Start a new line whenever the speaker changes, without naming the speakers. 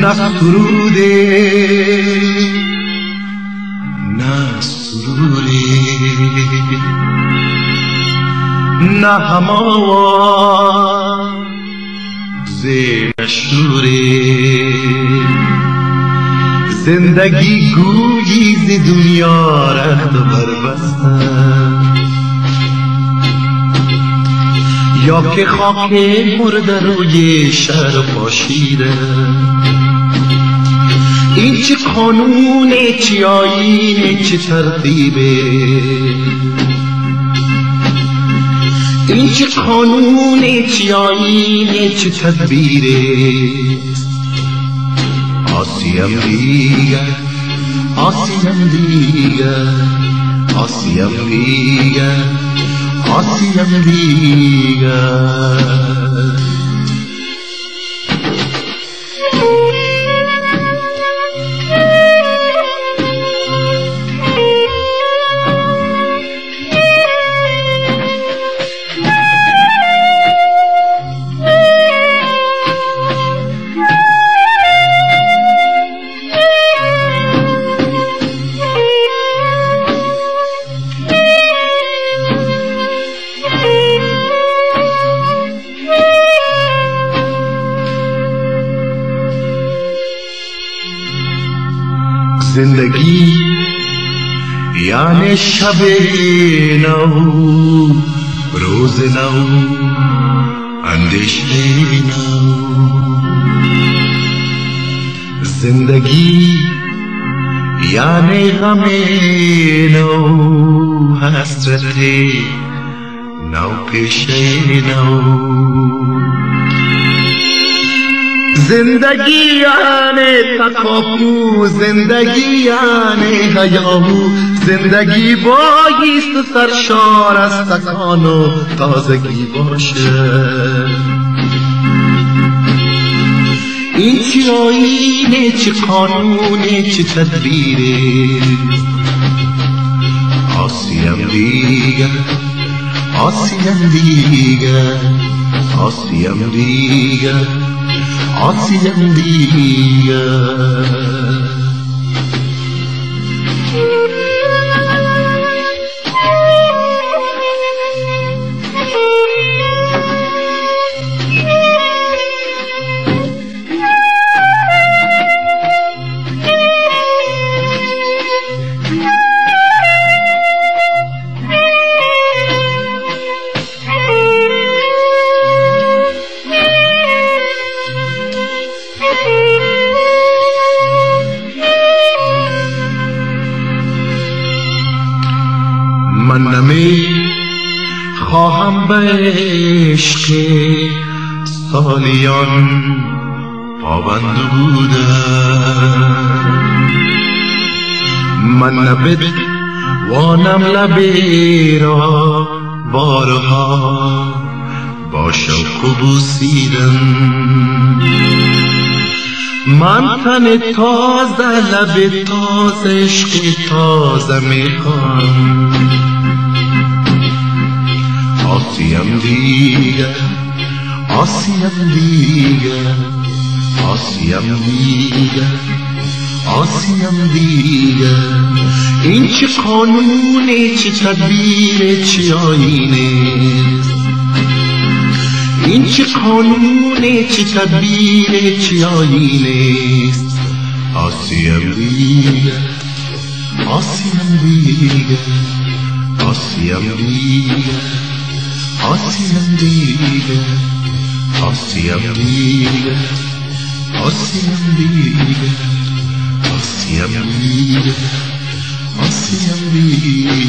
نه سروده نه سروده نه هماوا مشوره زندگی گویی ز دنیا رخت بربستن که خاک مرده روی شهر پاشیده این چه قانونه چه آینه چه ترتیبه این چه قانونه چه آینه چه تدبیره آسیم دیگر آسیم دیگر آسیم دیگر. ஆசியம் வீக زندگی یعنی شب نو روز نو اندیشه نو زندگی یعنی غم نو حسرت نو پیشه نو زندگی یعنی تکاپو زندگی یعنی هیاهو زندگی بایست سرشار از تکان و تازگی باشه. این چه آینه چه قانونه چه تدبیره آسیم دیگر آسیم دیگر آسیم دیگر. عطس جنبي خواهم به عشق سالیان پابند بودم من نبد وانم لبی را بارها با شوق بوسیدم من تن تازه لب تازه عشق تازه می‌خوام. آسیم دیگر آسیم دیگر آسیم دیگر آسیم دیگر این چه قانونه چه تدبیر چه آینه این چه قانونه چه تدبیر چه آینه آسیم دیگر آسیم دیگر آسیم دیگر Asya Diga, Asya Diga, Asya Diga, Asya Diga, Asya Diga.